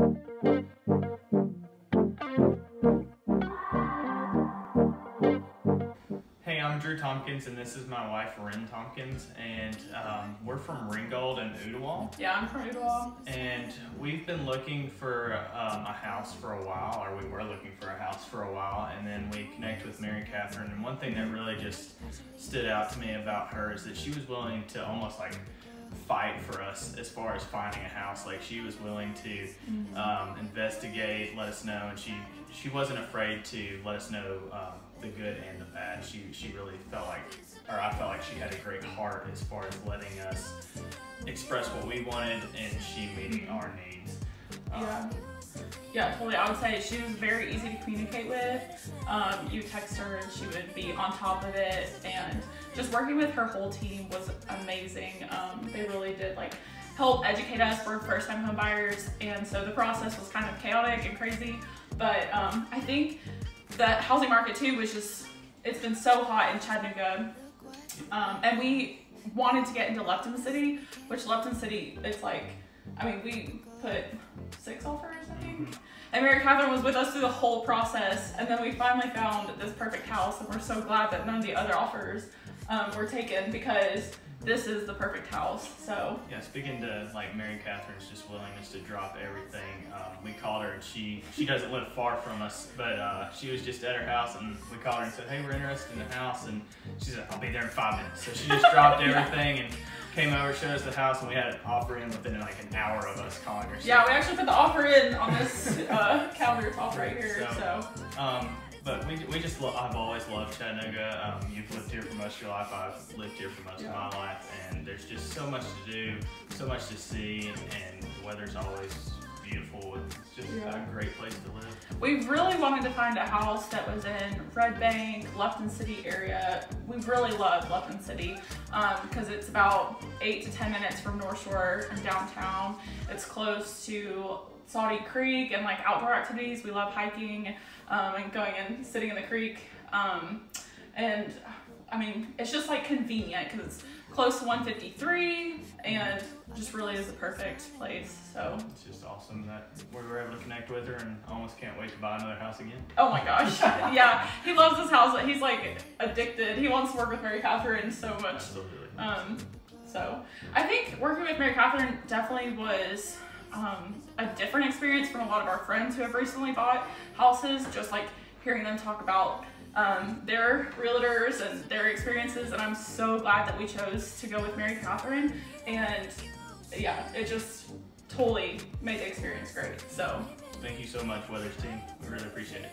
Hey, I'm Drew Tompkins, and this is my wife, Ren Tompkins, and um, we're from Ringgold and Ooltewah. Yeah, I'm from Ooltewah. And we've been looking for um, a house for a while, or we were looking for a house for a while, and then we connect with Mary Catherine. And one thing that really just stood out to me about her is that she was willing to almost like fight for us as far as finding a house. Like she was willing to um, investigate, let us know, and she she wasn't afraid to let us know um, the good and the bad. She she really felt like, or I felt like she had a great heart as far as letting us express what we wanted and she meeting our needs. Um, Yeah. Yeah, totally. I would say she was very easy to communicate with. Um, you text her and she would be on top of it. And just working with her whole team was amazing. Um, they really did like help educate us for first time home buyers. And so the process was kind of chaotic and crazy. But um, I think the housing market too was just, it's been so hot in Chattanooga. Um, and we wanted to get into Lupton City, which Lupton City, it's like, I mean, we put six offers, I think. And Mary Catherine was with us through the whole process, and then we finally found this perfect house, and we're so glad that none of the other offers um, were taken because this is the perfect house. So Yeah, speaking to like Mary Catherine's just willingness to drop everything. Um, we called her and she she doesn't live far from us, but uh, she was just at her house and we called her and said, hey, we're interested in the house, and she said, I'll be there in five minutes. So she just dropped everything and came over, showed us the house, and we had an offer in within like an hour of us calling her. Yeah, we actually put the offer in on this uh, countertop right here. So- So Um, but we, we just lo- I've always loved Chattanooga. Um, you've lived here for most of your life. I've lived here for most Yeah. of my life, and there's just so much to do, so much to see, and the weather's always beautiful. It's just Yeah. a great place to live. We really wanted to find a house that was in Red Bank, Lupton City area. We really love Lupton City because it's about eight to 10 minutes from North Shore and downtown. It's close to Saudi Creek and like outdoor activities. We love hiking um, and going and sitting in the creek. Um, and I mean, it's just like convenient because it's close to 153 and just really is a perfect place. So It's just awesome that we were able to connect with her, and I almost can't wait to buy another house again. Oh my gosh. yeah, he loves this house. He's like addicted. He wants to work with Mary Catherine so much. Absolutely. Um, so I think working with Mary Catherine definitely was um, a different experience from a lot of our friends who have recently bought houses. Just like hearing them talk about um, their realtors and their experiences, and I'm so glad that we chose to go with Mary Catherine. And yeah, it just totally made the experience great. So thank you so much, Weathers team. We really appreciate it.